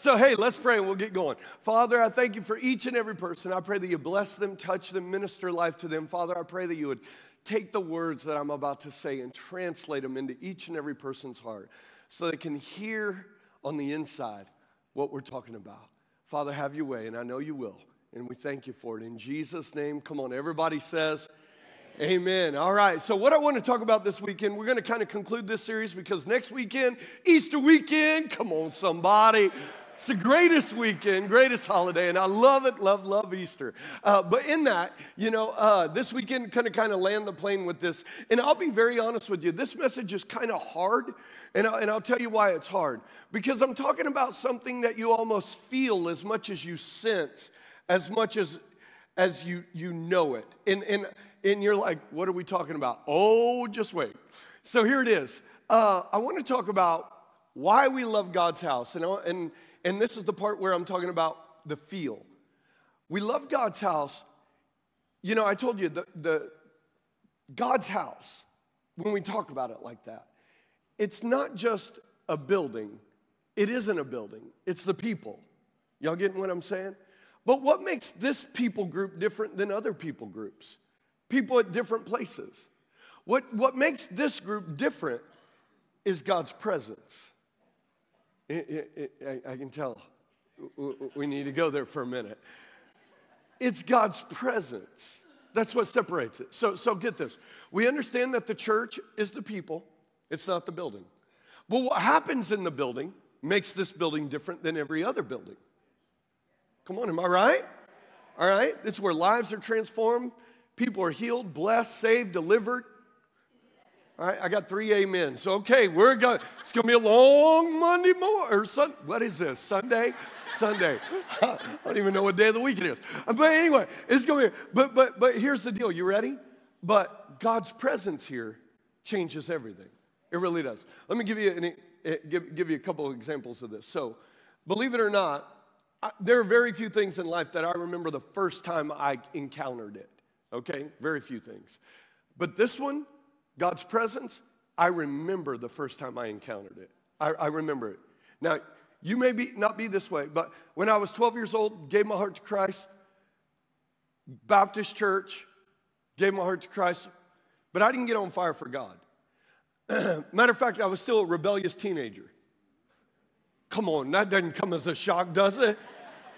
So, hey, let's pray and we'll get going. Father, I thank you for each and every person. I pray that you bless them, touch them, minister life to them. Father, I pray that you would take the words that I'm about to say and translate them into each and every person's heart so they can hear on the inside what we're talking about. Father, have your way, and I know you will. And we thank you for it. In Jesus' name, come on, everybody says, Amen. All right. So, what I want to talk about this weekend, we're going to kind of conclude this series because next weekend, Easter weekend, come on, somebody. It's the greatest weekend, greatest holiday, and I love it, love, love Easter. Uh, but in that, you know, uh, this weekend kind of kind of land the plane with this. And I'll be very honest with you, this message is kind of hard, and, I, and I'll tell you why it's hard. Because I'm talking about something that you almost feel as much as you sense, as much as as you you know it. And and and you're like, what are we talking about? Oh, just wait. So here it is. Uh, I want to talk about why we love God's house, and and and this is the part where I'm talking about the feel. We love God's house. You know, I told you the, the God's house, when we talk about it like that, it's not just a building. It isn't a building, it's the people. Y'all getting what I'm saying? But what makes this people group different than other people groups? People at different places. What, what makes this group different is God's presence. It, it, I, I can tell we need to go there for a minute. It's God's presence. That's what separates it. So, so get this. We understand that the church is the people, it's not the building. But what happens in the building makes this building different than every other building. Come on, am I right? All right? This is where lives are transformed, people are healed, blessed, saved, delivered. All right, I got three amens. So, okay, we're going. It's going to be a long Monday morning or sun. What is this? Sunday? Sunday. I don't even know what day of the week it is. But anyway, it's going to be. But but but here's the deal. You ready? But God's presence here changes everything. It really does. Let me give you an, eh, give, give you a couple of examples of this. So, believe it or not, I, there are very few things in life that I remember the first time I encountered it. Okay, very few things. But this one God's presence, I remember the first time I encountered it. I, I remember it. Now, you may be, not be this way, but when I was 12 years old, gave my heart to Christ, Baptist church, gave my heart to Christ, but I didn't get on fire for God. Matter of fact, I was still a rebellious teenager. Come on, that doesn't come as a shock, does it?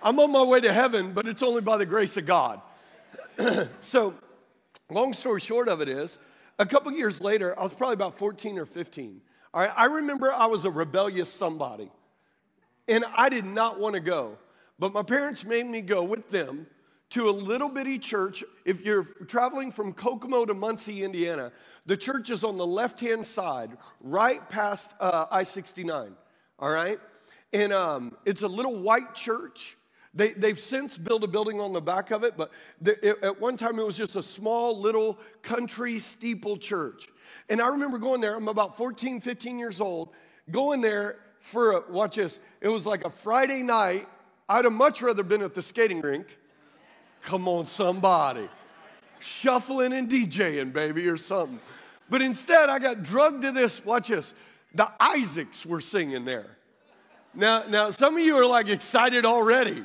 I'm on my way to heaven, but it's only by the grace of God. so, long story short of it is, a couple years later, I was probably about 14 or 15. All right, I remember I was a rebellious somebody, and I did not want to go. But my parents made me go with them to a little bitty church. If you're traveling from Kokomo to Muncie, Indiana, the church is on the left hand side, right past uh, I 69. All right? And um, it's a little white church. They, they've since built a building on the back of it, but it, at one time it was just a small little country steeple church. And I remember going there, I'm about 14, 15 years old, going there for, a, watch this, it was like a Friday night. I'd have much rather been at the skating rink. Come on, somebody. Shuffling and DJing, baby, or something. But instead, I got drugged to this, watch this, the Isaacs were singing there. Now, now some of you are like excited already.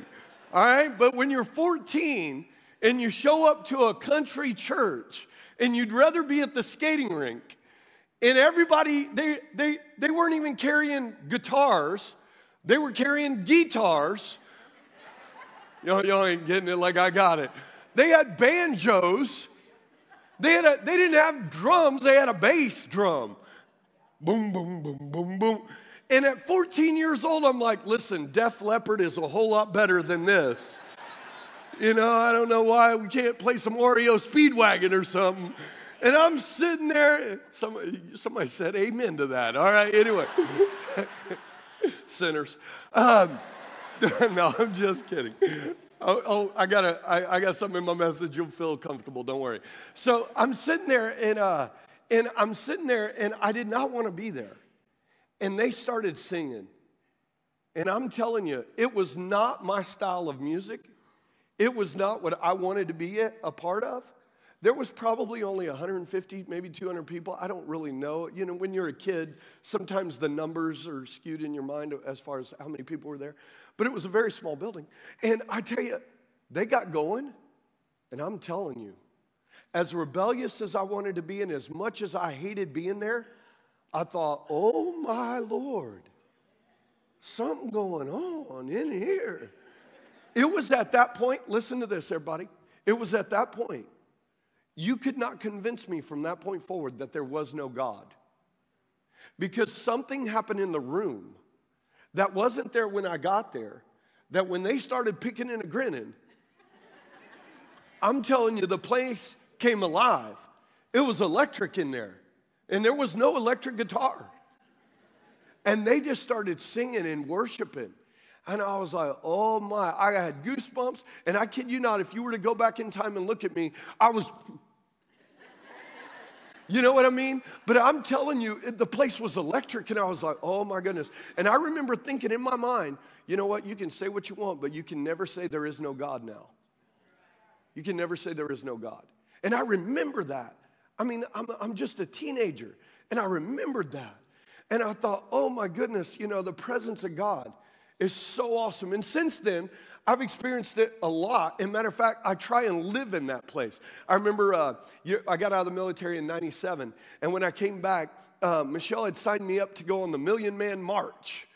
All right? But when you're 14 and you show up to a country church and you'd rather be at the skating rink, and everybody, they, they, they weren't even carrying guitars, they were carrying guitars. Y'all, y'all ain't getting it like I got it. They had banjos. They, had a, they didn't have drums, they had a bass drum. Boom, boom, boom, boom, boom. And at 14 years old, I'm like, listen, Def Leppard is a whole lot better than this. You know, I don't know why we can't play some REO Speedwagon or something. And I'm sitting there. Somebody, somebody said amen to that. All right, anyway. Sinners. Um, no, I'm just kidding. Oh, oh, I got a, I, I got something in my message. You'll feel comfortable. Don't worry. So I'm sitting there, and uh, and I'm sitting there, and I did not want to be there. And they started singing. And I'm telling you, it was not my style of music. It was not what I wanted to be a, part of. There was probably only 150, maybe 200 people. I don't really know. You know, when you're a kid, sometimes the numbers are skewed in your mind as far as how many people were there. But it was a very small building. And I tell you, they got going, and I'm telling you, as rebellious as I wanted to be and as much as I hated being there, I thought, oh my Lord, something going on in here. It was at that point, listen to this, everybody. It was at that point you could not convince me from that point forward that there was no God. Because something happened in the room that wasn't there when I got there, that when they started picking and grinning, I'm telling you, the place came alive. It was electric in there, and there was no electric guitar. And they just started singing and worshiping. And I was like, oh my, I had goosebumps. And I kid you not, if you were to go back in time and look at me, I was you know what I mean? But I'm telling you, the place was electric, and I was like, oh my goodness. And I remember thinking in my mind, you know what? You can say what you want, but you can never say there is no God now. You can never say there is no God. And I remember that. I mean, I'm, I'm just a teenager, and I remembered that. And I thought, oh my goodness, you know, the presence of God is so awesome. And since then, I've experienced it a lot. And matter of fact, I try and live in that place. I remember uh, I got out of the military in 97. And when I came back, uh, Michelle had signed me up to go on the Million Man March.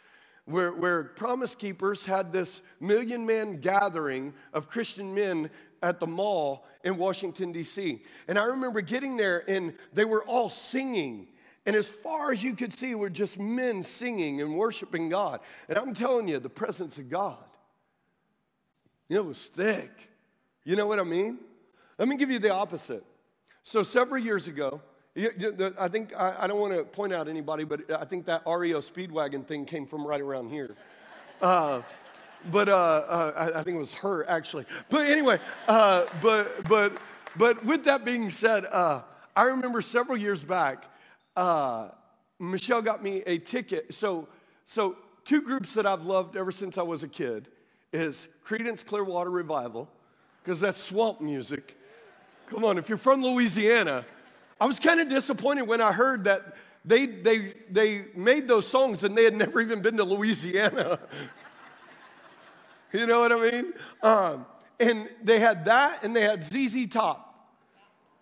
Where, where Promise Keepers had this million man gathering of Christian men at the mall in Washington, D.C. And I remember getting there and they were all singing. And as far as you could see, were just men singing and worshiping God. And I'm telling you, the presence of God it was thick. You know what I mean? Let me give you the opposite. So, several years ago, I think, I don't want to point out anybody, but I think that REO Speedwagon thing came from right around here. Uh, but uh, uh, I think it was her actually. But anyway, uh, but but but with that being said, uh, I remember several years back, uh, Michelle got me a ticket. So so two groups that I've loved ever since I was a kid is Creedence Clearwater Revival, because that's swamp music. Come on, if you're from Louisiana, I was kind of disappointed when I heard that they, they, they made those songs and they had never even been to Louisiana. you know what I mean? Um, and they had that and they had ZZ Top.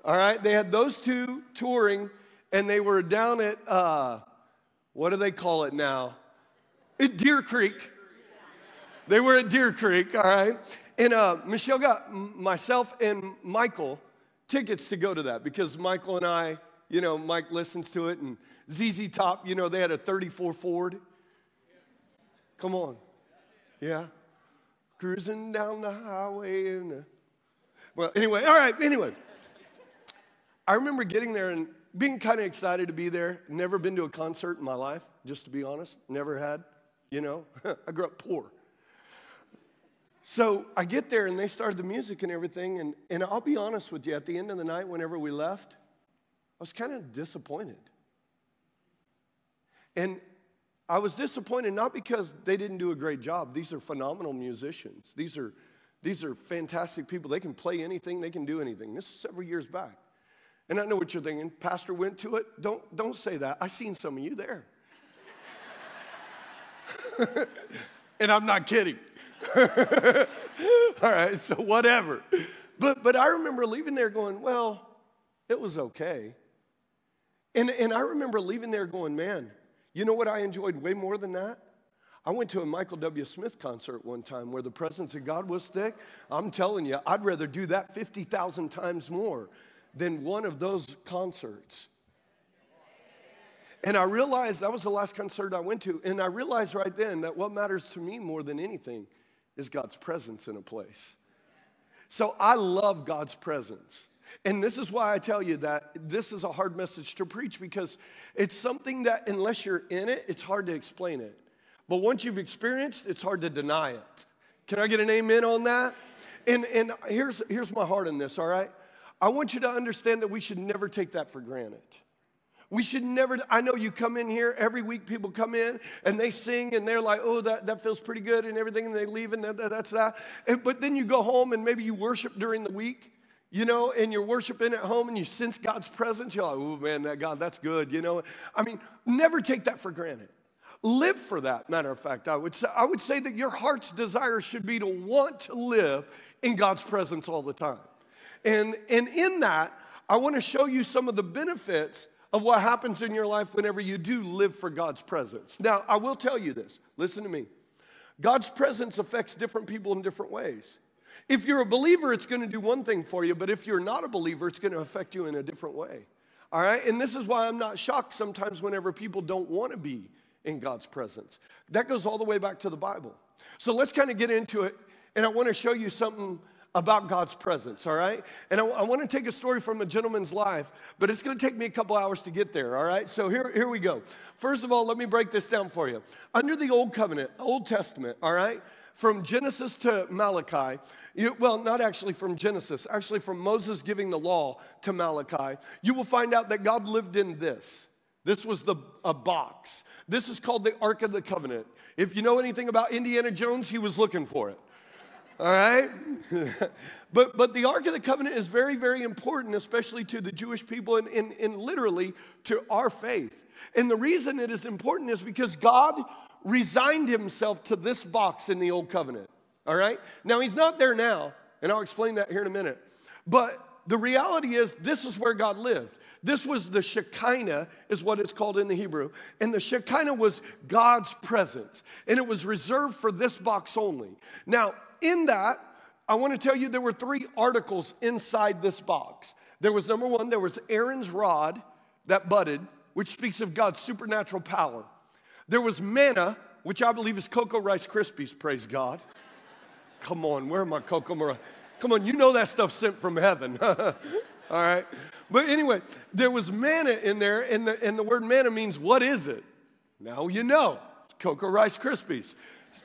All right, they had those two touring and they were down at, uh, what do they call it now? At Deer Creek. They were at Deer Creek, all right? And uh, Michelle got myself and Michael tickets to go to that because Michael and I, you know, Mike listens to it, and ZZ Top, you know, they had a 34 Ford. Come on. Yeah. Cruising down the highway. And. Well, anyway, all right, anyway. I remember getting there and being kind of excited to be there. Never been to a concert in my life, just to be honest. Never had, you know. I grew up poor. So I get there and they started the music and everything. And, and I'll be honest with you, at the end of the night, whenever we left, I was kind of disappointed. And I was disappointed not because they didn't do a great job. These are phenomenal musicians. These are, these are fantastic people. They can play anything, they can do anything. This is several years back. And I know what you're thinking. Pastor went to it. Don't, don't say that. I seen some of you there. and I'm not kidding. All right, so whatever. But, but I remember leaving there going, well, it was okay. And, and I remember leaving there going, man, you know what I enjoyed way more than that? I went to a Michael W. Smith concert one time where the presence of God was thick. I'm telling you, I'd rather do that 50,000 times more than one of those concerts. And I realized that was the last concert I went to. And I realized right then that what matters to me more than anything is God's presence in a place. So I love God's presence. And this is why I tell you that this is a hard message to preach because it's something that, unless you're in it, it's hard to explain it. But once you've experienced, it's hard to deny it. Can I get an amen on that? And, and here's, here's my heart in this, all right? I want you to understand that we should never take that for granted. We should never, I know you come in here every week, people come in and they sing and they're like, oh, that, that feels pretty good and everything, and they leave and that, that, that's that. And, but then you go home and maybe you worship during the week. You know, and you're worshiping at home and you sense God's presence, you're like, oh man, that God, that's good, you know. I mean, never take that for granted. Live for that, matter of fact. I would say, I would say that your heart's desire should be to want to live in God's presence all the time. And, and in that, I want to show you some of the benefits of what happens in your life whenever you do live for God's presence. Now, I will tell you this listen to me. God's presence affects different people in different ways. If you're a believer, it's going to do one thing for you, but if you're not a believer, it's going to affect you in a different way. All right? And this is why I'm not shocked sometimes whenever people don't want to be in God's presence. That goes all the way back to the Bible. So let's kind of get into it, and I want to show you something about God's presence, all right? And I, I want to take a story from a gentleman's life, but it's going to take me a couple hours to get there, all right? So here, here we go. First of all, let me break this down for you. Under the Old Covenant, Old Testament, all right? From Genesis to Malachi, you, well, not actually from Genesis, actually from Moses giving the law to Malachi, you will find out that God lived in this. This was the a box. This is called the Ark of the Covenant. If you know anything about Indiana Jones, he was looking for it. All right? but, but the Ark of the Covenant is very, very important, especially to the Jewish people and, and, and literally to our faith. And the reason it is important is because God resigned himself to this box in the Old Covenant. All right? Now, he's not there now, and I'll explain that here in a minute. But the reality is, this is where God lived. This was the Shekinah, is what it's called in the Hebrew. And the Shekinah was God's presence. And it was reserved for this box only. Now, in that, I want to tell you there were three articles inside this box. There was number one, there was Aaron's rod that budded, which speaks of God's supernatural power. There was manna, which I believe is Cocoa Rice Krispies, praise God. Come on, where are my Cocoa Come on, you know that stuff sent from heaven. All right. But anyway, there was manna in there, and the, and the word manna means what is it? Now you know. Cocoa Rice Krispies.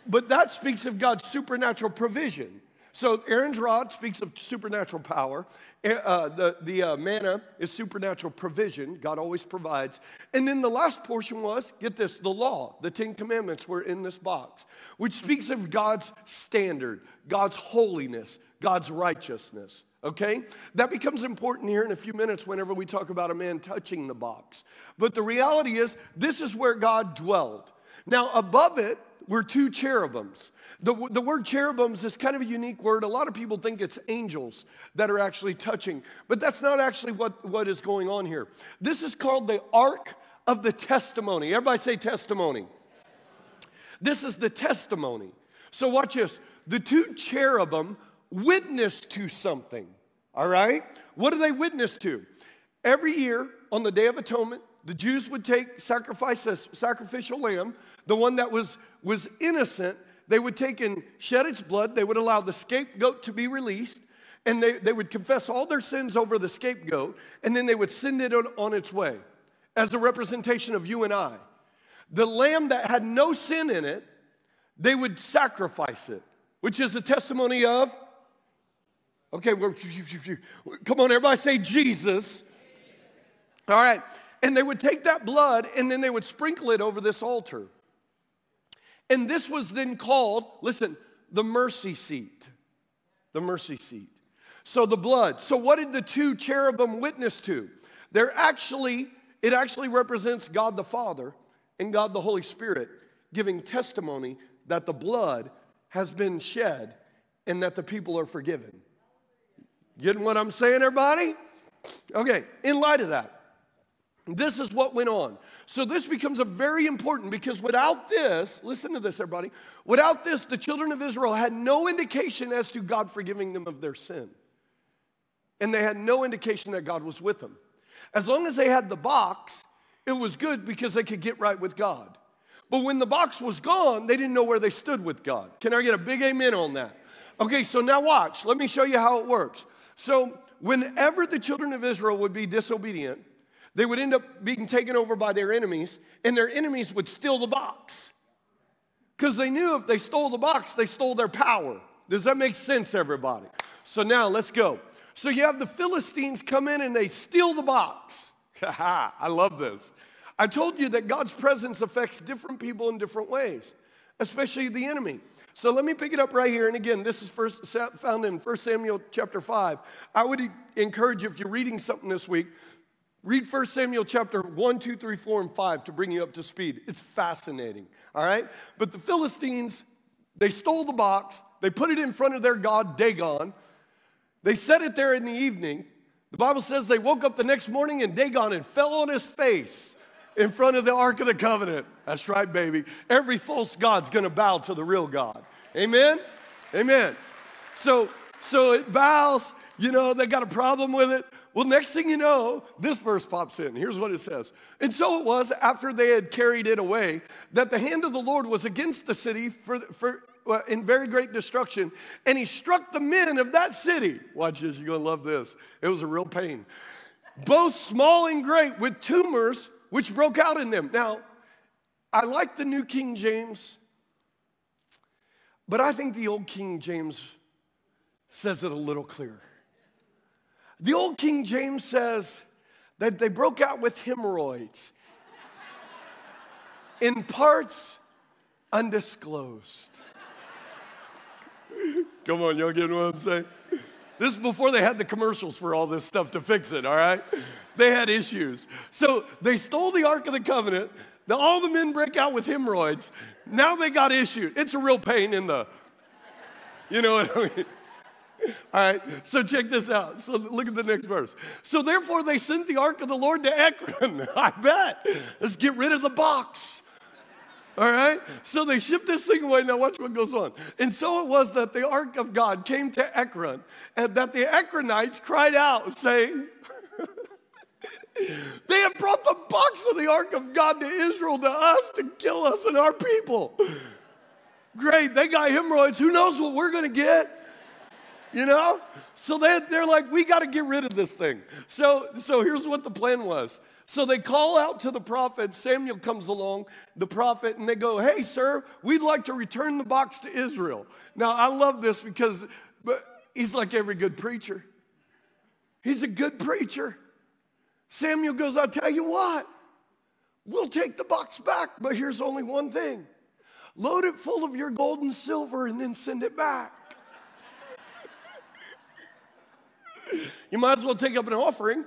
But that speaks of God's supernatural provision. So Aaron's rod speaks of supernatural power. Uh, the the uh, manna is supernatural provision. God always provides. And then the last portion was, get this, the law. The Ten Commandments were in this box, which speaks of God's standard, God's holiness, God's righteousness. Okay? That becomes important here in a few minutes whenever we talk about a man touching the box. But the reality is, this is where God dwelled. Now, above it were two cherubims. The, the word cherubims is kind of a unique word. A lot of people think it's angels that are actually touching, but that's not actually what, what is going on here. This is called the Ark of the Testimony. Everybody say testimony. This is the testimony. So, watch this. The two cherubim witness to something, all right? What do they witness to? Every year on the Day of Atonement, the Jews would take sacrifice a sacrificial lamb, the one that was, was innocent, they would take and shed its blood, they would allow the scapegoat to be released, and they, they would confess all their sins over the scapegoat, and then they would send it on, on its way as a representation of you and I. The lamb that had no sin in it, they would sacrifice it, which is a testimony of Okay, come on, everybody say Jesus. All right. And they would take that blood and then they would sprinkle it over this altar. And this was then called, listen, the mercy seat. The mercy seat. So the blood. So what did the two cherubim witness to? They're actually, it actually represents God the Father and God the Holy Spirit giving testimony that the blood has been shed and that the people are forgiven. Getting what I'm saying, everybody? Okay, in light of that, this is what went on. So this becomes a very important because without this, listen to this, everybody. Without this, the children of Israel had no indication as to God forgiving them of their sin. And they had no indication that God was with them. As long as they had the box, it was good because they could get right with God. But when the box was gone, they didn't know where they stood with God. Can I get a big amen on that? Okay, so now watch. Let me show you how it works. So, whenever the children of Israel would be disobedient, they would end up being taken over by their enemies, and their enemies would steal the box. Because they knew if they stole the box, they stole their power. Does that make sense, everybody? So now let's go. So you have the Philistines come in and they steal the box. I love this. I told you that God's presence affects different people in different ways, especially the enemy. So let me pick it up right here. And again, this is first found in 1 Samuel chapter 5. I would encourage you, if you're reading something this week, read 1 Samuel chapter 1, 2, 3, 4, and 5 to bring you up to speed. It's fascinating, all right? But the Philistines, they stole the box, they put it in front of their god Dagon, they set it there in the evening. The Bible says they woke up the next morning and Dagon and fell on his face in front of the Ark of the Covenant. That's right, baby. Every false God's gonna bow to the real God. Amen? Amen. So, so it bows, you know, they got a problem with it. Well, next thing you know, this verse pops in. Here's what it says. And so it was after they had carried it away that the hand of the Lord was against the city for, for, uh, in very great destruction, and he struck the men of that city. Watch this, you're gonna love this. It was a real pain. Both small and great, with tumors which broke out in them. Now, I like the New King James, but I think the Old King James says it a little clearer. The Old King James says that they broke out with hemorrhoids in parts undisclosed. Come on, y'all getting what I'm saying? This is before they had the commercials for all this stuff to fix it, all right? They had issues. So they stole the Ark of the Covenant. Now all the men break out with hemorrhoids. Now they got issues. It's a real pain in the, you know what I mean? All right, so check this out. So look at the next verse. So therefore they sent the ark of the Lord to Ekron. I bet. Let's get rid of the box. All right? So they shipped this thing away. Now, watch what goes on. And so it was that the ark of God came to Ekron, and that the Ekronites cried out, saying, They have brought the box of the ark of God to Israel to us to kill us and our people. Great, they got hemorrhoids. Who knows what we're going to get? You know? So they, they're like, we got to get rid of this thing. So, so here's what the plan was. So they call out to the prophet. Samuel comes along, the prophet, and they go, Hey, sir, we'd like to return the box to Israel. Now, I love this because he's like every good preacher. He's a good preacher. Samuel goes, I'll tell you what, we'll take the box back, but here's only one thing load it full of your gold and silver and then send it back. you might as well take up an offering.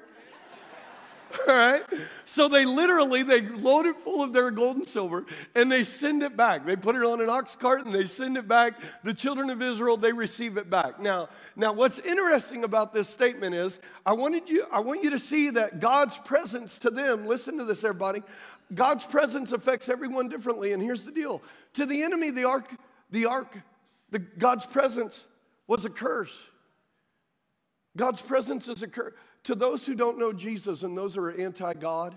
All right. So they literally they load it full of their gold and silver and they send it back. They put it on an ox cart and they send it back. The children of Israel they receive it back. Now, now what's interesting about this statement is I wanted you I want you to see that God's presence to them. Listen to this, everybody. God's presence affects everyone differently. And here's the deal: to the enemy, the ark, the ark, the God's presence was a curse. God's presence is curse. To those who don't know Jesus and those who are anti God,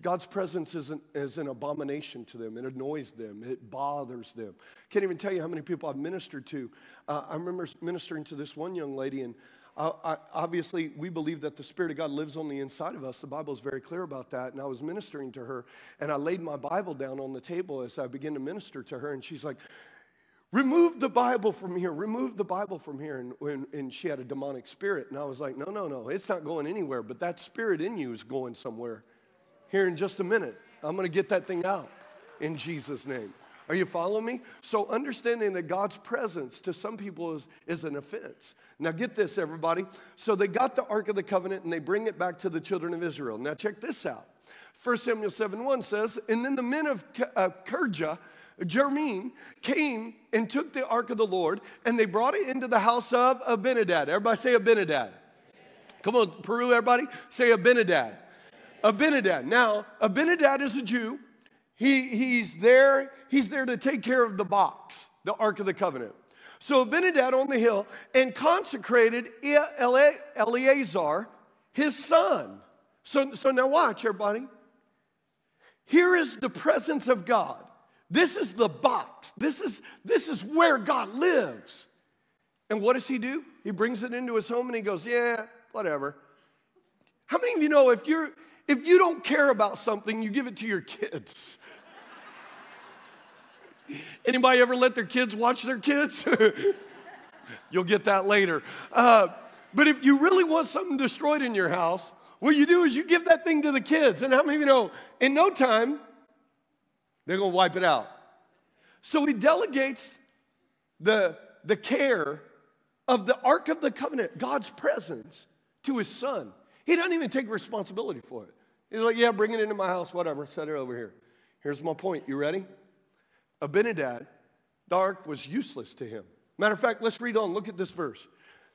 God's presence is an, is an abomination to them. It annoys them. It bothers them. Can't even tell you how many people I've ministered to. Uh, I remember ministering to this one young lady, and uh, I, obviously we believe that the Spirit of God lives on the inside of us. The Bible is very clear about that. And I was ministering to her, and I laid my Bible down on the table as I began to minister to her, and she's like, remove the Bible from here, remove the Bible from here. And, and, and, she had a demonic spirit. And I was like, no, no, no, it's not going anywhere, but that spirit in you is going somewhere. Here in just a minute, I'm going to get that thing out in Jesus' name. Are you following me? So, understanding that God's presence to some people is, is an offense. Now, get this, everybody. So, they got the Ark of the Covenant and they bring it back to the children of Israel. Now, check this out. 1 Samuel 7 1 says, And then the men of uh, Jearim came and took the ark of the Lord and they brought it into the house of Abinadab. Everybody say Abinadab. Come on, Peru, everybody, say Abinadab. Abinadab. Now, Abinadab is a Jew. He, he's there, he's there to take care of the box, the Ark of the Covenant. So Abinadab on the hill and consecrated Eleazar, his son. So, so now watch, everybody. Here is the presence of God. This is the box. This is, this is where God lives. And what does he do? He brings it into his home and he goes, Yeah, whatever. How many of you know if you're if you don't care about something, you give it to your kids? Anybody ever let their kids watch their kids? You'll get that later. Uh, but if you really want something destroyed in your house, what you do is you give that thing to the kids. And how many of you know, in no time, they're going to wipe it out. So he delegates the, the care of the Ark of the Covenant, God's presence, to his son. He doesn't even take responsibility for it. He's like, yeah, bring it into my house, whatever, set it over here. Here's my point. You ready? Abinadab, the ark was useless to him. Matter of fact, let's read on. Look at this verse.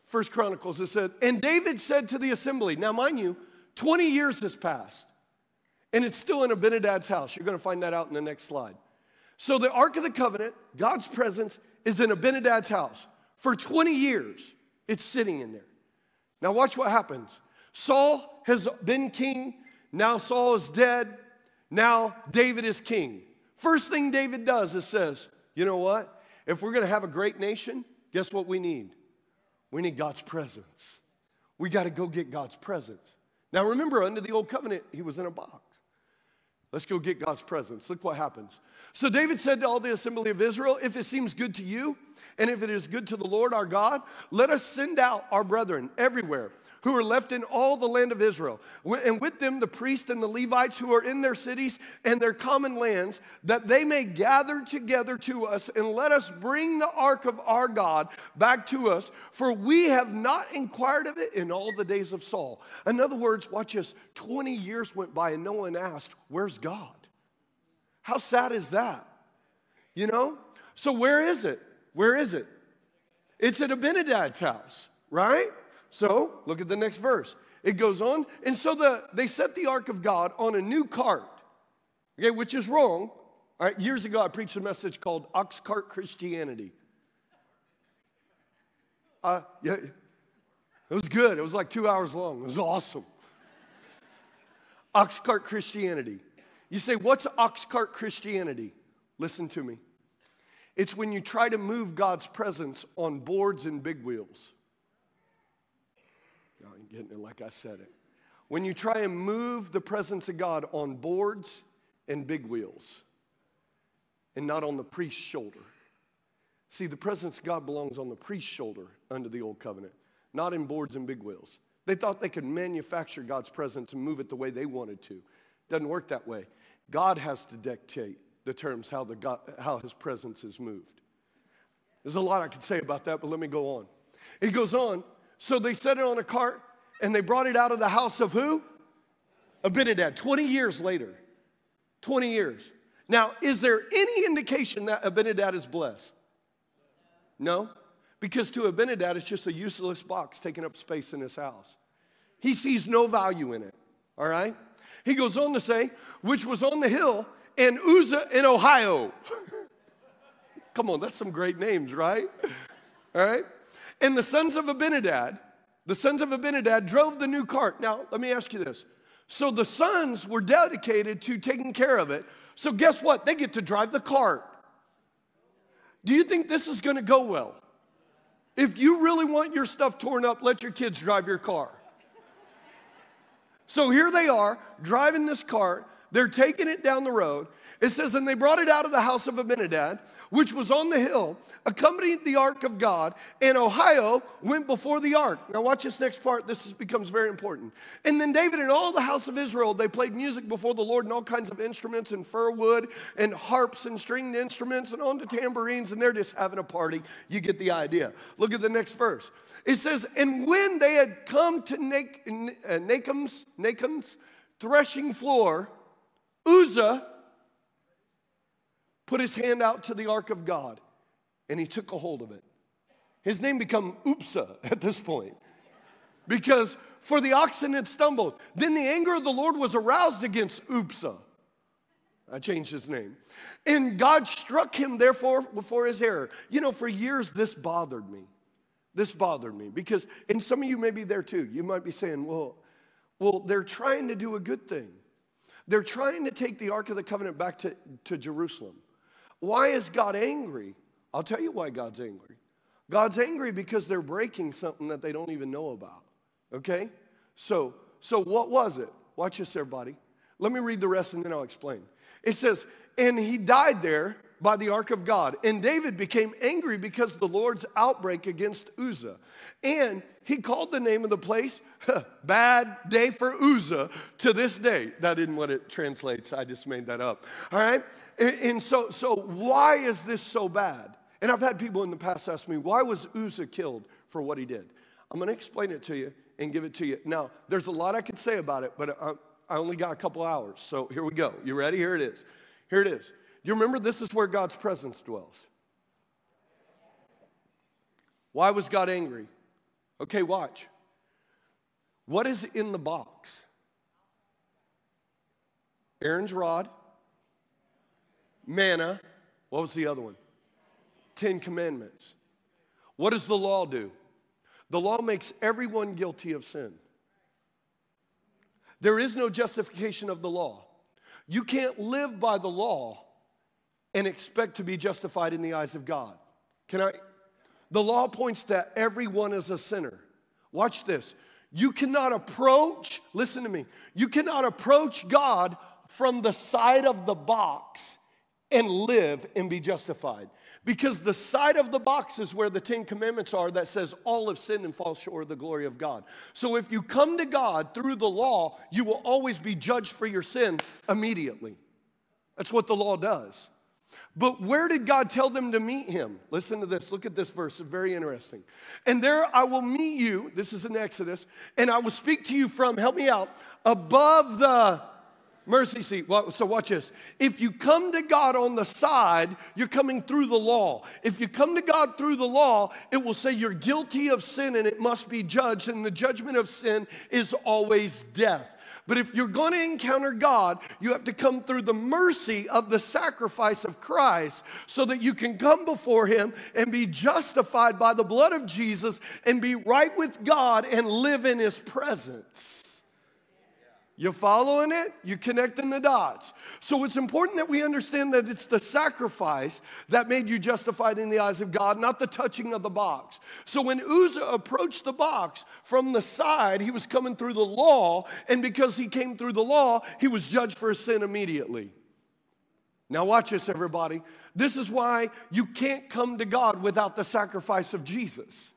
First Chronicles, it said, And David said to the assembly, now mind you, 20 years has passed, and it's still in Abinadab's house. You're going to find that out in the next slide. So the Ark of the Covenant, God's presence, is in Abinadab's house. For 20 years, it's sitting in there. Now, watch what happens. Saul has been king. Now, Saul is dead. Now, David is king. First thing David does is says, You know what? If we're going to have a great nation, guess what we need? We need God's presence. We got to go get God's presence. Now, remember, under the old covenant, he was in a box. Let's go get God's presence. Look what happens. So David said to all the assembly of Israel, If it seems good to you, and if it is good to the Lord our God, let us send out our brethren everywhere who are left in all the land of Israel, and with them the priests and the Levites who are in their cities and their common lands, that they may gather together to us, and let us bring the ark of our God back to us, for we have not inquired of it in all the days of Saul. In other words, watch this 20 years went by and no one asked, Where's God? How sad is that? You know? So, where is it? Where is it? It's at Abinadab's house, right? So look at the next verse. It goes on, and so the, they set the ark of God on a new cart, okay, which is wrong. All right, years ago, I preached a message called Ox Cart Christianity. Uh, yeah, it was good. It was like two hours long. It was awesome. Ox Cart Christianity. You say, what's Ox Cart Christianity? Listen to me. It's when you try to move God's presence on boards and big wheels getting it like I said it. When you try and move the presence of God on boards and big wheels and not on the priest's shoulder. See, the presence of God belongs on the priest's shoulder under the old covenant, not in boards and big wheels. They thought they could manufacture God's presence and move it the way they wanted to. Doesn't work that way. God has to dictate the terms how, the God, how his presence is moved. There's a lot I could say about that, but let me go on. He goes on. So they set it on a cart and they brought it out of the house of who? Abinadab, 20 years later. 20 years. Now, is there any indication that Abinadab is blessed? No, because to Abinadab, it's just a useless box taking up space in his house. He sees no value in it, all right? He goes on to say, which was on the hill in Uzzah in Ohio. Come on, that's some great names, right? All right? And the sons of Abinadab the sons of Abinadab drove the new cart. Now, let me ask you this. So the sons were dedicated to taking care of it. So guess what? They get to drive the cart. Do you think this is going to go well? If you really want your stuff torn up, let your kids drive your car. So here they are driving this cart. They're taking it down the road. It says, and they brought it out of the house of Abinadab, which was on the hill, accompanied the ark of God, and Ohio went before the ark. Now, watch this next part. This is, becomes very important. And then David and all the house of Israel, they played music before the Lord and all kinds of instruments and fir wood and harps and stringed instruments and on the tambourines, and they're just having a party. You get the idea. Look at the next verse. It says, And when they had come to Nachem's, uh, Nachem's threshing floor, Uzzah, put his hand out to the ark of God and he took a hold of it. His name become Oopsa at this point because for the oxen had stumbled. Then the anger of the Lord was aroused against Oopsa. I changed his name. And God struck him, therefore, before his error. You know, for years this bothered me. This bothered me because, and some of you may be there too. You might be saying, well, well, they're trying to do a good thing. They're trying to take the Ark of the Covenant back to, to Jerusalem. Why is God angry? I'll tell you why God's angry. God's angry because they're breaking something that they don't even know about. Okay? So, so what was it? Watch this, everybody. Let me read the rest and then I'll explain. It says, and he died there by the ark of God. And David became angry because the Lord's outbreak against Uzzah. And he called the name of the place Bad Day for Uzzah to this day. That isn't what it translates. I just made that up. All right? And so, so why is this so bad? And I've had people in the past ask me, why was Uzzah killed for what he did? I'm going to explain it to you and give it to you. Now, there's a lot I could say about it, but I, I only got a couple hours. So here we go. You ready? Here it is. Here it is. Do you remember this is where God's presence dwells. Why was God angry? Okay, watch. What is in the box? Aaron's rod, manna. What was the other one? Ten Commandments. What does the law do? The law makes everyone guilty of sin. There is no justification of the law. You can't live by the law and expect to be justified in the eyes of God. Can I? The law points that everyone is a sinner. Watch this. You cannot approach, listen to me, you cannot approach God from the side of the box and live and be justified. Because the side of the box is where the Ten Commandments are that says all have sinned and fall short of the glory of God. So if you come to God through the law, you will always be judged for your sin immediately. That's what the law does. But where did God tell them to meet him? Listen to this. Look at this verse. It's very interesting. And there I will meet you. This is in Exodus. And I will speak to you from, help me out, above the mercy seat. So watch this. If you come to God on the side, you're coming through the law. If you come to God through the law, it will say you're guilty of sin and it must be judged. And the judgment of sin is always death. But if you're going to encounter God, you have to come through the mercy of the sacrifice of Christ so that you can come before Him and be justified by the blood of Jesus and be right with God and live in His presence. You following it? You connecting the dots. So it's important that we understand that it's the sacrifice that made you justified in the eyes of God, not the touching of the box. So when Uzzah approached the box from the side, he was coming through the law, and because he came through the law, he was judged for his sin immediately. Now, watch this, everybody. This is why you can't come to God without the sacrifice of Jesus.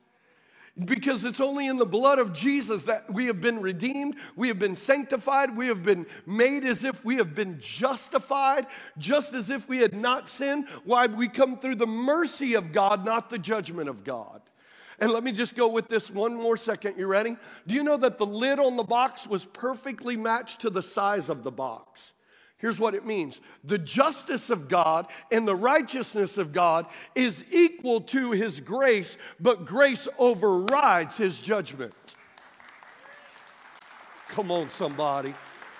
Because it's only in the blood of Jesus that we have been redeemed, we have been sanctified, we have been made as if we have been justified, just as if we had not sinned. Why we come through the mercy of God, not the judgment of God. And let me just go with this one more second. You ready? Do you know that the lid on the box was perfectly matched to the size of the box? Here's what it means the justice of God and the righteousness of God is equal to his grace, but grace overrides his judgment. Come on, somebody.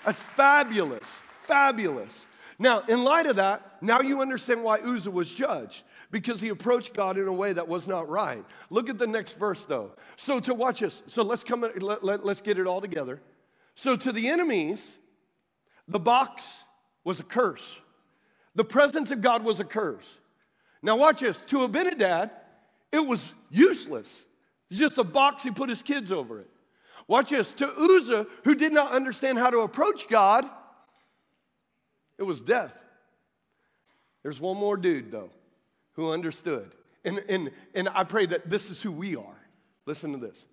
That's fabulous, fabulous. Now, in light of that, now you understand why Uzzah was judged because he approached God in a way that was not right. Look at the next verse, though. So, to watch this, so let's come, let, let, let's get it all together. So, to the enemies, the box was a curse. The presence of God was a curse. Now, watch this. To Abinadab, it was useless. It's just a box, he put his kids over it. Watch this. To Uzzah, who did not understand how to approach God, it was death. There's one more dude, though, who understood. And, and, and I pray that this is who we are. Listen to this.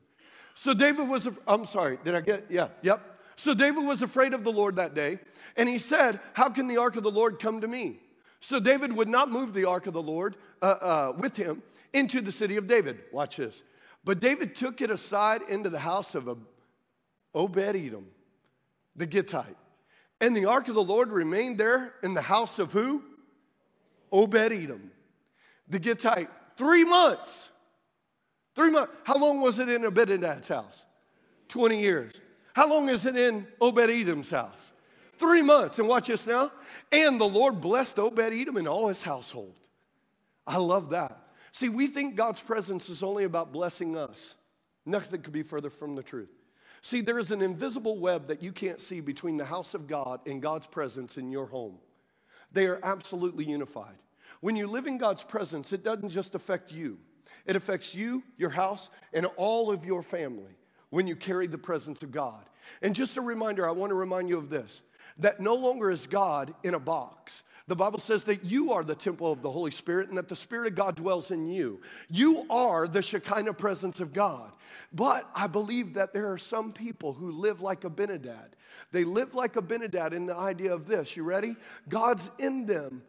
So David was, I'm sorry, did I get, yeah, yep. So David was afraid of the Lord that day, and he said, How can the ark of the Lord come to me? So David would not move the ark of the Lord uh, uh, with him into the city of David. Watch this. But David took it aside into the house of Obed Edom, the Gittite. And the ark of the Lord remained there in the house of who? Obed Edom, the Gittite. Three months. Three months. How long was it in Obed Abinadab's house? 20 years. How long is it in Obed Edom's house? Three months. And watch this now. And the Lord blessed Obed Edom and all his household. I love that. See, we think God's presence is only about blessing us. Nothing could be further from the truth. See, there is an invisible web that you can't see between the house of God and God's presence in your home. They are absolutely unified. When you live in God's presence, it doesn't just affect you, it affects you, your house, and all of your family when you carry the presence of God. And just a reminder, I want to remind you of this that no longer is God in a box. The Bible says that you are the temple of the Holy Spirit and that the Spirit of God dwells in you. You are the Shekinah presence of God. But I believe that there are some people who live like Abinadad. They live like Abinadad in the idea of this. You ready? God's in them,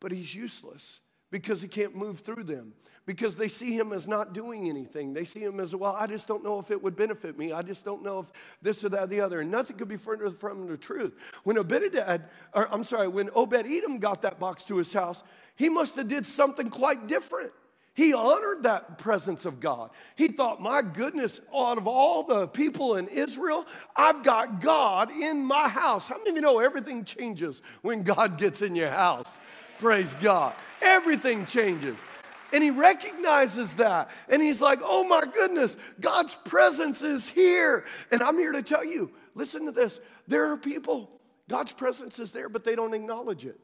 but he's useless because he can't move through them because they see him as not doing anything. They see him as, well, I just don't know if it would benefit me. I just don't know if this or that or the other. And nothing could be further from the truth. When Obededad, or I'm sorry, when Obed Edom got that box to his house, he must have did something quite different. He honored that presence of God. He thought, my goodness, out of all the people in Israel, I've got God in my house. How many of you know everything changes when God gets in your house? Praise God. Everything changes. And he recognizes that. And he's like, oh my goodness, God's presence is here. And I'm here to tell you listen to this. There are people, God's presence is there, but they don't acknowledge it.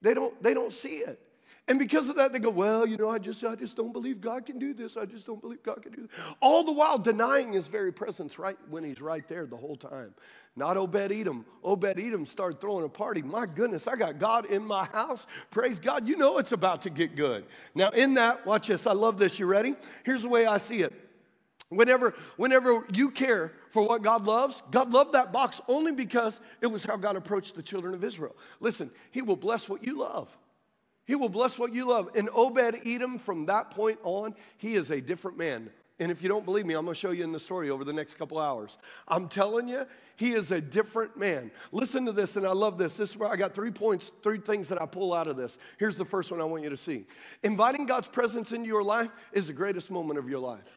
They don't, they don't see it. And because of that, they go, well, you know, I just, I just don't believe God can do this. I just don't believe God can do this. All the while denying his very presence right when he's right there the whole time. Not Obed Edom. Obed Edom started throwing a party. My goodness, I got God in my house. Praise God. You know it's about to get good. Now, in that, watch this. I love this. You ready? Here's the way I see it. Whenever, whenever you care for what God loves, God loved that box only because it was how God approached the children of Israel. Listen, He will bless what you love. He will bless what you love. And Obed Edom, from that point on, he is a different man. And if you don't believe me, I'm to show you in the story over the next couple hours. I'm telling you, he is a different man. Listen to this, and I love this. This is where I got three points, three things that I pull out of this. Here's the first one I want you to see Inviting God's presence into your life is the greatest moment of your life.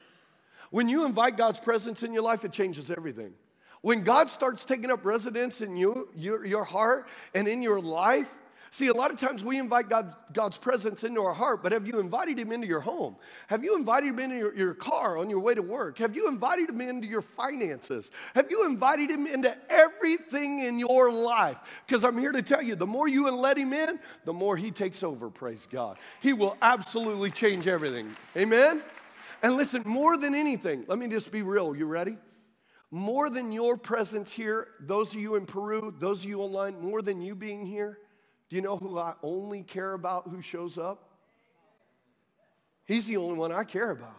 When you invite God's presence in your life, it changes everything. When God starts taking up residence in you, your, your heart, and in your life, See, a lot of times we invite God, God's presence into our heart, but have you invited Him into your home? Have you invited Him into your, your car on your way to work? Have you invited Him into your finances? Have you invited Him into everything in your life? Because I'm here to tell you the more you let Him in, the more He takes over, praise God. He will absolutely change everything. Amen? And listen, more than anything, let me just be real. You ready? More than your presence here, those of you in Peru, those of you online, more than you being here, do you know who I only care about who shows up? He's the only one I care about.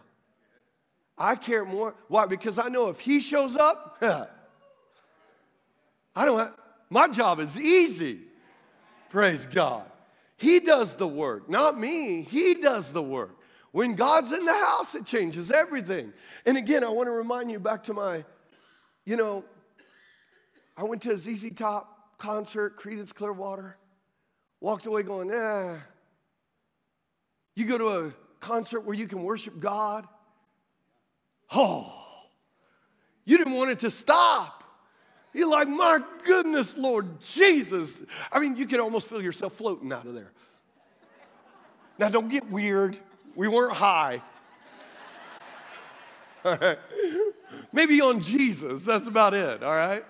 I care more. Why? Because I know if he shows up, I don't have, my job is easy. Praise God. He does the work, not me. He does the work. When God's in the house, it changes everything. And again, I want to remind you back to my, you know, I went to a ZZ Top concert, Creedence Clearwater walked away going, eh. You go to a concert where you can worship God. Oh, you didn't want it to stop. You're like, my goodness, Lord Jesus. I mean, you can almost feel yourself floating out of there. Now, don't get weird. We weren't high. Maybe on Jesus, that's about it, all right?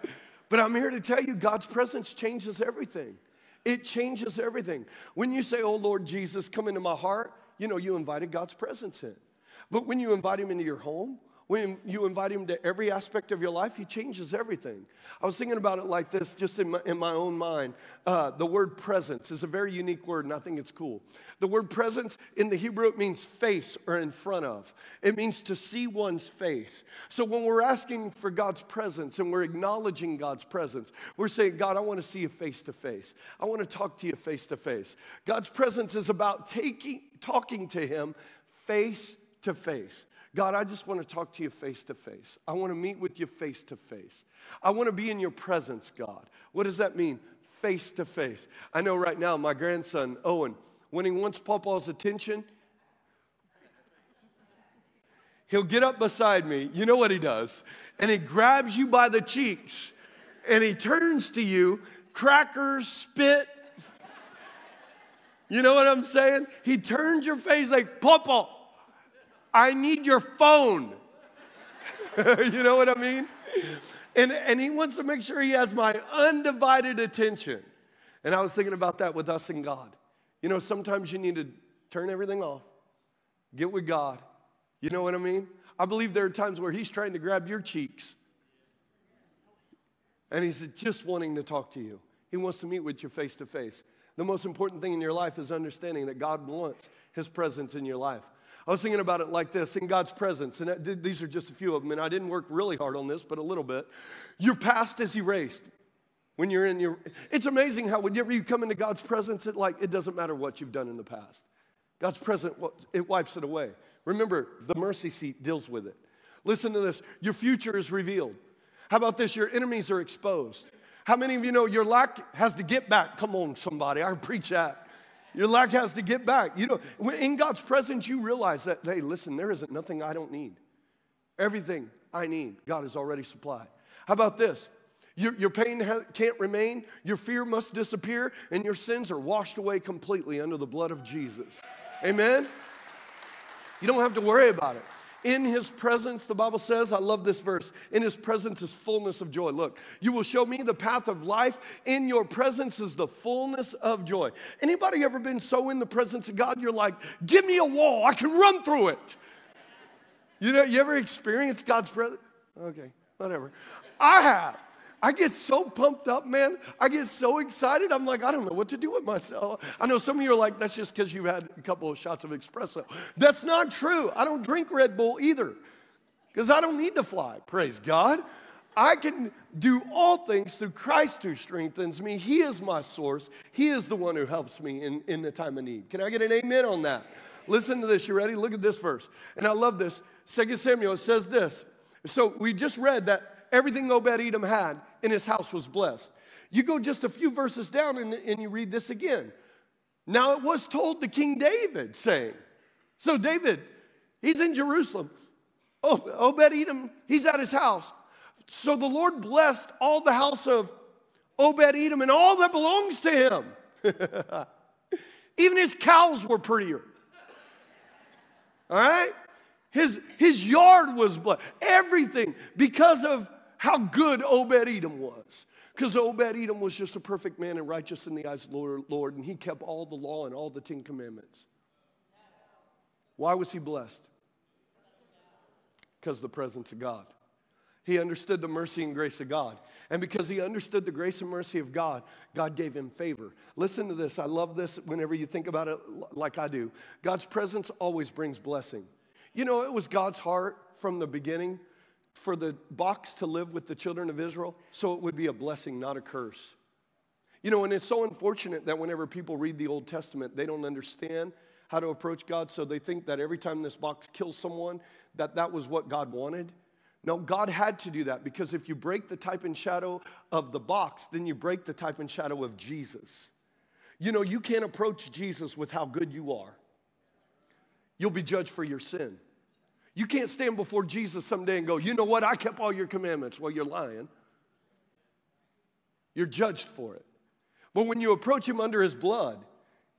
But I'm here to tell you God's presence changes everything. It changes everything. When you say, Oh Lord Jesus, come into my heart, you know, you invited God's presence in. But when you invite him into your home, when you invite him to every aspect of your life, he changes everything. I was thinking about it like this, just in my, in my own mind. Uh, the word presence is a very unique word, and I think it's cool. The word presence in the Hebrew, it means face or in front of, it means to see one's face. So when we're asking for God's presence and we're acknowledging God's presence, we're saying, God, I want to see you face to face. I want to talk to you face to face. God's presence is about taking, talking to him face to face. God, I just want to talk to you face to face. I want to meet with you face to face. I want to be in your presence, God. What does that mean? Face to face. I know right now my grandson, Owen, when he wants Papa's attention, he'll get up beside me. You know what he does? And he grabs you by the cheeks and he turns to you, crackers, spit. You know what I'm saying? He turns your face like, Papa, I need your phone. you know what I mean? And, and he wants to make sure he has my undivided attention. And I was thinking about that with us and God. You know, sometimes you need to turn everything off, get with God. You know what I mean? I believe there are times where he's trying to grab your cheeks. And he's just wanting to talk to you. He wants to meet with you face to face. The most important thing in your life is understanding that God wants his presence in your life. I was thinking about it like this in God's presence, and these are just a few of them, and I didn't work really hard on this, but a little bit. Your past is erased. When you're in your, it's amazing how whenever you come into God's presence, it like it doesn't matter what you've done in the past. God's presence, it wipes it away. Remember, the mercy seat deals with it. Listen to this your future is revealed. How about this? Your enemies are exposed. How many of you know your lack has to get back? Come on, somebody, I preach that. Your lack has to get back. You know, in God's presence, you realize that, hey, listen, there isn't nothing I don't need. Everything I need, God has already supplied. How about this? Your, your pain ha- can't remain, your fear must disappear, and your sins are washed away completely under the blood of Jesus. Amen? You don't have to worry about it. In his presence, the Bible says, I love this verse, in his presence is fullness of joy. Look, you will show me the path of life. In your presence is the fullness of joy. Anybody ever been so in the presence of God, you're like, give me a wall, I can run through it. You know, you ever experienced God's presence? Okay, whatever. I have. I get so pumped up, man. I get so excited. I'm like, I don't know what to do with myself. I know some of you are like, that's just because you had a couple of shots of espresso. That's not true. I don't drink Red Bull either because I don't need to fly. Praise God. I can do all things through Christ who strengthens me. He is my source. He is the one who helps me in, in the time of need. Can I get an amen on that? Listen to this. You ready? Look at this verse. And I love this. Second Samuel, says this. So we just read that everything Obed Edom had in his house was blessed. You go just a few verses down and, and you read this again. Now it was told to King David, saying, So David, he's in Jerusalem. Oh, Obed Edom, he's at his house. So the Lord blessed all the house of Obed Edom and all that belongs to him. Even his cows were prettier. All right? His, his yard was blessed. Everything because of how good Obed Edom was. Because Obed Edom was just a perfect man and righteous in the eyes of the Lord, Lord, and he kept all the law and all the Ten Commandments. Why was he blessed? Because the presence of God. He understood the mercy and grace of God. And because he understood the grace and mercy of God, God gave him favor. Listen to this. I love this whenever you think about it like I do. God's presence always brings blessing. You know, it was God's heart from the beginning for the box to live with the children of Israel so it would be a blessing, not a curse. You know, and it's so unfortunate that whenever people read the Old Testament, they don't understand how to approach God, so they think that every time this box kills someone, that that was what God wanted. No, God had to do that because if you break the type and shadow of the box, then you break the type and shadow of Jesus. You know, you can't approach Jesus with how good you are. You'll be judged for your sin. You can't stand before Jesus someday and go, you know what, I kept all your commandments. Well, you're lying. You're judged for it. But when you approach him under his blood,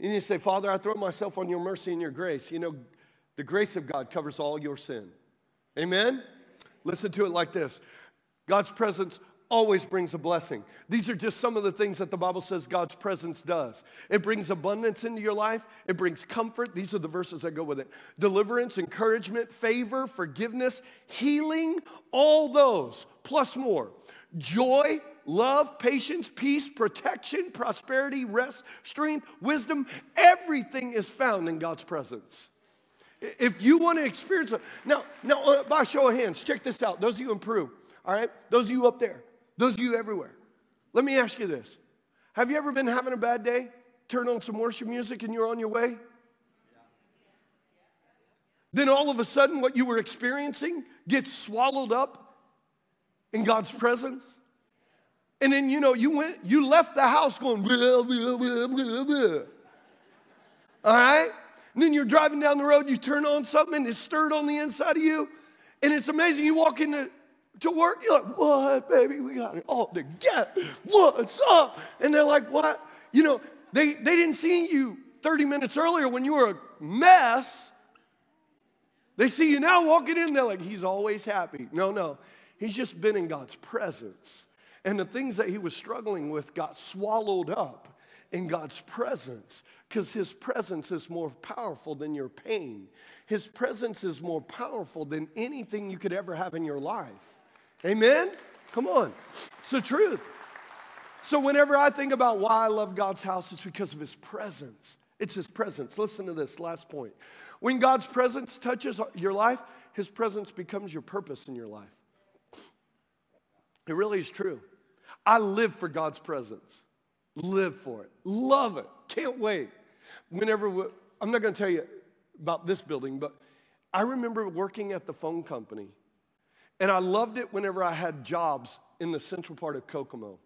and you say, Father, I throw myself on your mercy and your grace, you know, the grace of God covers all your sin. Amen? Listen to it like this God's presence always brings a blessing. These are just some of the things that the Bible says God's presence does. It brings abundance into your life, it brings comfort. These are the verses that go with it deliverance, encouragement, favor, forgiveness, healing, all those, plus more. Joy, love, patience, peace, protection, prosperity, rest, strength, wisdom, everything is found in God's presence. If you want to experience it, now, now uh, by show of hands, check this out. Those of you in Peru, all right? Those of you up there, those of you everywhere. Let me ask you this Have you ever been having a bad day? Turn on some worship music and you're on your way? Then all of a sudden, what you were experiencing gets swallowed up in God's presence. And then, you know, you went, you left the house going, blah, blah, blah, blah, blah. all right? And then you're driving down the road, you turn on something and it's stirred on the inside of you. And it's amazing. You walk into to work. You're like, what, baby? We got it all together. What's up? And they're like, what? You know, they, they didn't see you 30 minutes earlier when you were a mess. They see you now walking in, they're like, he's always happy. No, no. He's just been in God's presence. And the things that he was struggling with got swallowed up in God's presence because his presence is more powerful than your pain. His presence is more powerful than anything you could ever have in your life. Amen? Come on. It's the truth. So, whenever I think about why I love God's house, it's because of His presence. It's His presence. Listen to this last point. When God's presence touches your life, His presence becomes your purpose in your life. It really is true. I live for God's presence, live for it, love it, can't wait. Whenever I'm not going to tell you about this building, but I remember working at the phone company, and I loved it whenever I had jobs in the central part of Kokomo.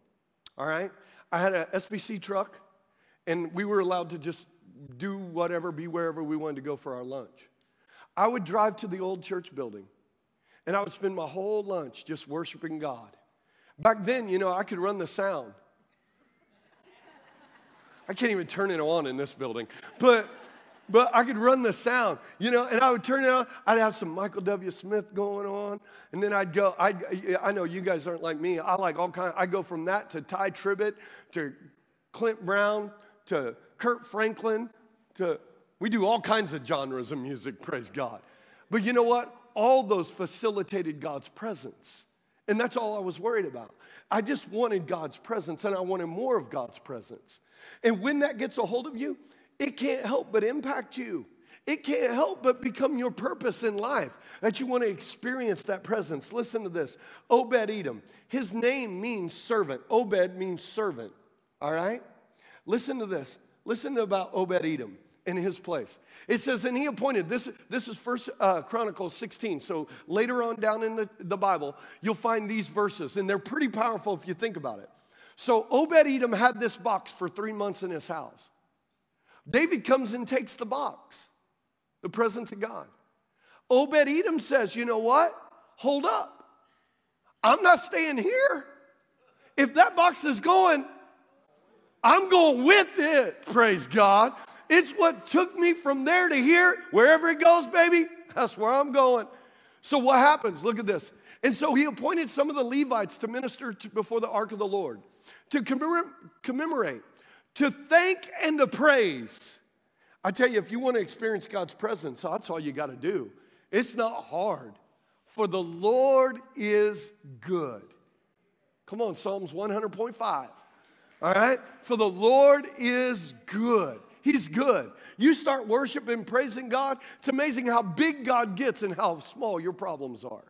All right? I had an SBC truck, and we were allowed to just do whatever, be wherever we wanted to go for our lunch. I would drive to the old church building, and I would spend my whole lunch just worshiping God. Back then, you know, I could run the sound. I can't even turn it on in this building, but but I could run the sound, you know, and I would turn it on. I'd have some Michael W. Smith going on, and then I'd go. I I know you guys aren't like me. I like all kind. I go from that to Tye Tribbett to Clint Brown to Kirk Franklin to we do all kinds of genres of music. Praise God. But you know what? All those facilitated God's presence. And that's all I was worried about. I just wanted God's presence and I wanted more of God's presence. And when that gets a hold of you, it can't help but impact you. It can't help but become your purpose in life that you want to experience that presence. Listen to this Obed Edom, his name means servant. Obed means servant, all right? Listen to this. Listen to about Obed Edom in his place. It says, and he appointed, this, this is First uh, Chronicles 16. So later on down in the, the Bible, you'll find these verses, and they're pretty powerful if you think about it. So Obed Edom had this box for three months in his house. David comes and takes the box, the presence of God. Obed Edom says, You know what? Hold up. I'm not staying here. If that box is going, I'm going with it. Praise God. It's what took me from there to here. Wherever it goes, baby, that's where I'm going. So what happens? Look at this. And so he appointed some of the Levites to minister to, before the ark of the Lord, to commemorate to thank and to praise. I tell you, if you want to experience God's presence, that's all you got to do. It's not hard, for the Lord is good. Come on, Psalms 100.5. All right? For the Lord is good. He's good. You start worshiping, praising God, it's amazing how big God gets and how small your problems are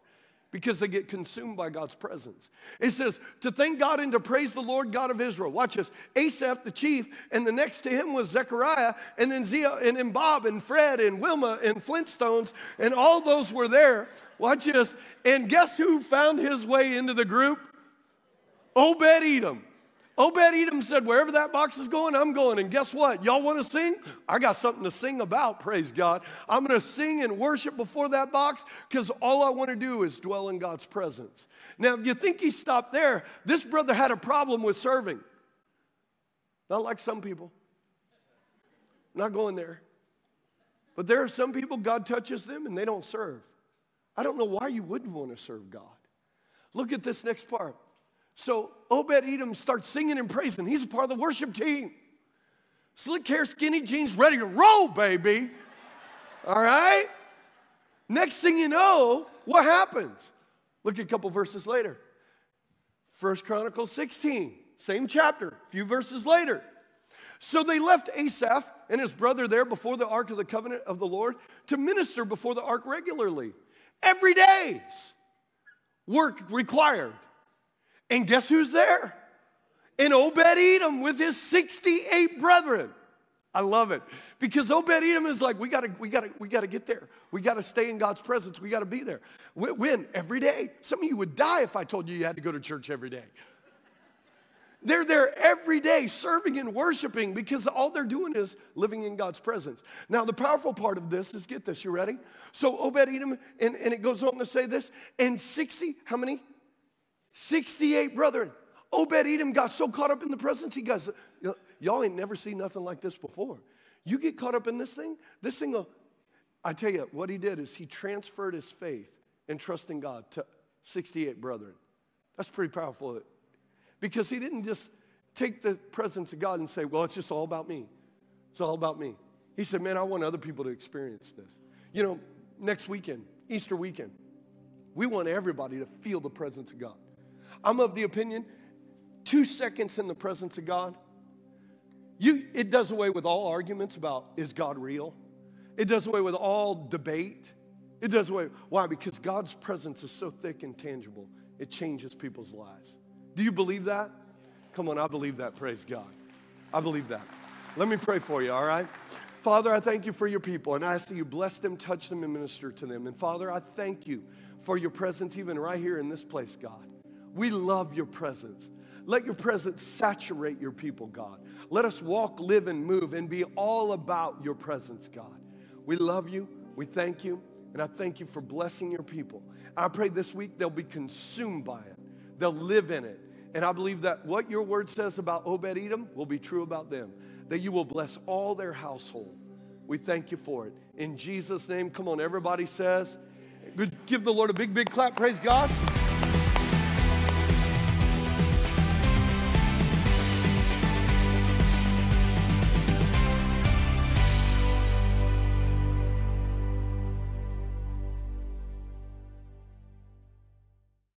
because they get consumed by God's presence. It says to thank God and to praise the Lord God of Israel. Watch this. Asaph, the chief, and the next to him was Zechariah, and then Zia, and then Bob, and Fred, and Wilma, and Flintstones, and all those were there. Watch this. And guess who found his way into the group? Obed Edom. Obed Edom said, Wherever that box is going, I'm going. And guess what? Y'all want to sing? I got something to sing about, praise God. I'm going to sing and worship before that box because all I want to do is dwell in God's presence. Now, if you think he stopped there, this brother had a problem with serving. Not like some people. Not going there. But there are some people, God touches them and they don't serve. I don't know why you wouldn't want to serve God. Look at this next part. So Obed Edom starts singing and praising. He's a part of the worship team. Slick hair, skinny jeans, ready to roll, baby. All right? Next thing you know, what happens? Look at a couple verses later. First Chronicles 16, same chapter, a few verses later. So they left Asaph and his brother there before the ark of the covenant of the Lord to minister before the ark regularly. Every day's work required. And guess who's there? And Obed Edom with his 68 brethren. I love it because Obed Edom is like, we gotta, we gotta, we gotta get there. We gotta stay in God's presence. We gotta be there. When? Every day. Some of you would die if I told you you had to go to church every day. They're there every day serving and worshiping because all they're doing is living in God's presence. Now, the powerful part of this is get this, you ready? So, Obed Edom, and, and it goes on to say this, and 60, how many? 68 brethren. Obed Edom got so caught up in the presence, he goes, Y'all ain't never seen nothing like this before. You get caught up in this thing, this thing will, I tell you, what he did is he transferred his faith and trust in God to 68 brethren. That's pretty powerful. Because he didn't just take the presence of God and say, Well, it's just all about me. It's all about me. He said, Man, I want other people to experience this. You know, next weekend, Easter weekend, we want everybody to feel the presence of God. I'm of the opinion two seconds in the presence of God, you, it does away with all arguments about is God real? It does away with all debate. It does away. Why? Because God's presence is so thick and tangible, it changes people's lives. Do you believe that? Come on, I believe that. Praise God. I believe that. Let me pray for you, all right? Father, I thank you for your people, and I ask that you bless them, touch them, and minister to them. And Father, I thank you for your presence even right here in this place, God. We love your presence. Let your presence saturate your people, God. Let us walk, live, and move and be all about your presence, God. We love you. We thank you. And I thank you for blessing your people. I pray this week they'll be consumed by it, they'll live in it. And I believe that what your word says about Obed Edom will be true about them, that you will bless all their household. We thank you for it. In Jesus' name, come on, everybody says, give the Lord a big, big clap. Praise God.